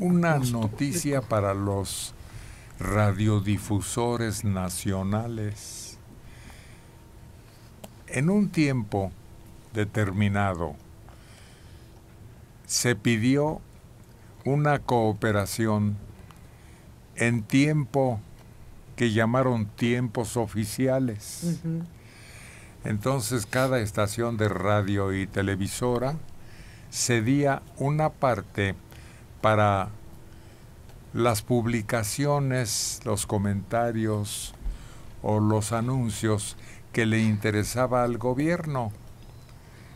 Una noticia para los radiodifusores nacionales. En un tiempo determinado se pidió una cooperación en tiempo que llamaron tiempos oficiales. Entonces cada estación de radio y televisora cedía una parte para las publicaciones, los comentarios o los anuncios que le interesaba al gobierno.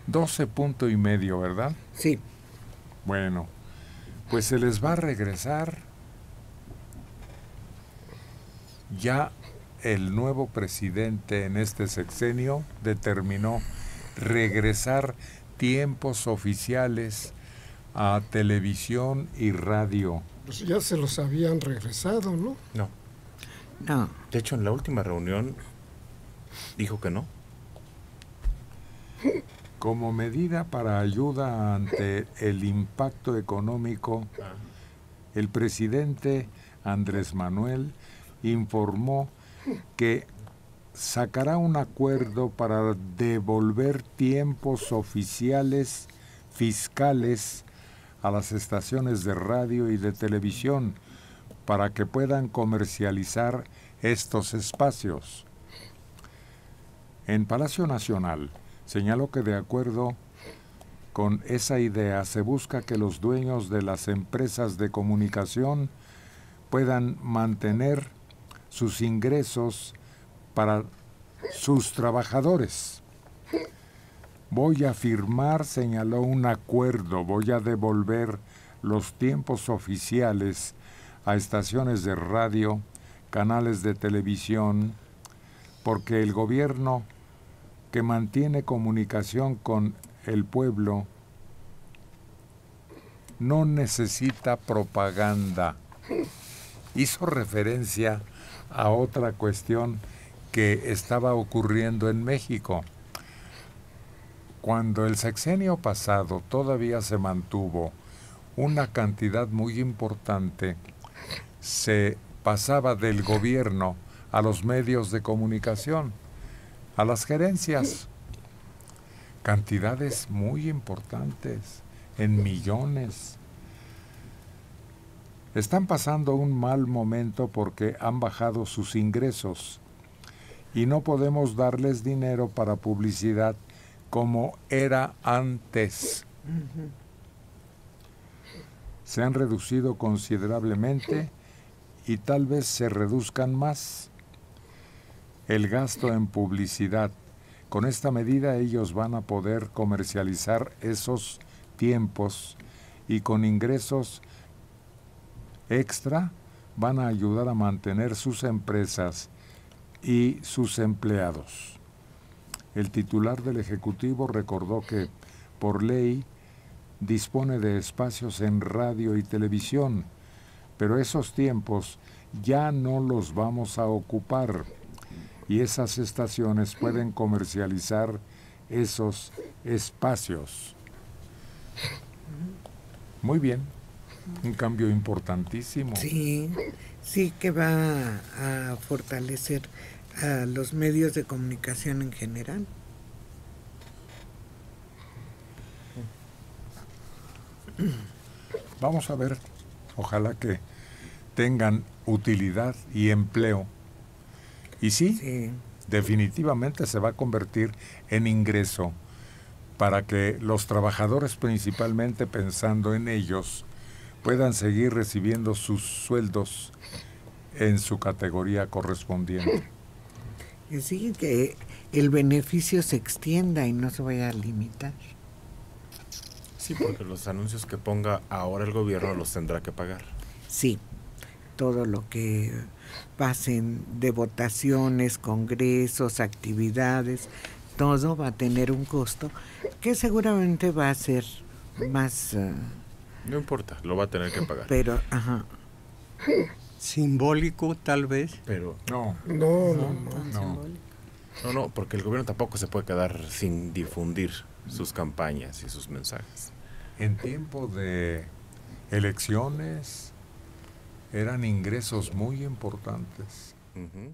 12 punto y medio, ¿verdad? Sí. Bueno, pues se les va a regresar. Ya el nuevo presidente en este sexenio determinó regresar tiempos oficiales a televisión y radio. Pues ya se los habían regresado, ¿no? No. No. De hecho, en la última reunión dijo que no. Como medida para ayuda ante el impacto económico, el presidente Andrés Manuel informó que sacará un acuerdo para devolver tiempos oficiales fiscales a las estaciones de radio y de televisión para que puedan comercializar estos espacios. En Palacio Nacional señaló que de acuerdo con esa idea se busca que los dueños de las empresas de comunicación puedan mantener sus ingresos para sus trabajadores. Voy a firmar, señaló un acuerdo, voy a devolver los tiempos oficiales a estaciones de radio, canales de televisión, porque el gobierno que mantiene comunicación con el pueblo no necesita propaganda. Hizo referencia a otra cuestión que estaba ocurriendo en México. Cuando el sexenio pasado todavía se mantuvo una cantidad muy importante, se pasaba del gobierno a los medios de comunicación, a las gerencias. Cantidades muy importantes, en millones. Están pasando un mal momento porque han bajado sus ingresos y no podemos darles dinero para publicidad como era antes. Se han reducido considerablemente y tal vez se reduzcan más el gasto en publicidad. Con esta medida ellos van a poder comercializar esos tiempos y con ingresos extra van a ayudar a mantener sus empresas y sus empleados. El titular del Ejecutivo recordó que, por ley, dispone de espacios en radio y televisión, pero esos tiempos ya no los vamos a ocupar y esas estaciones pueden comercializar esos espacios. Muy bien, un cambio importantísimo. Sí, sí que va a fortalecer a los medios de comunicación en general. Vamos a ver, ojalá que tengan utilidad y empleo. Y sí, Sí. definitivamente se va a convertir en ingreso para que los trabajadores, principalmente pensando en ellos, puedan seguir recibiendo sus sueldos en su categoría correspondiente. Sí, que el beneficio se extienda y no se vaya a limitar. Sí, porque los anuncios que ponga ahora el gobierno los tendrá que pagar. Sí, todo lo que pasen de votaciones, congresos, actividades, todo va a tener un costo que seguramente va a ser más, eh, No importa, lo va a tener que pagar. pero, ajá, Simbólico, tal vez. Pero No, No, no, no. no. no, no, porque el gobierno tampoco se puede quedar sin difundir sus campañas y sus mensajes. En tiempo de elecciones, eran ingresos muy importantes. Ujú.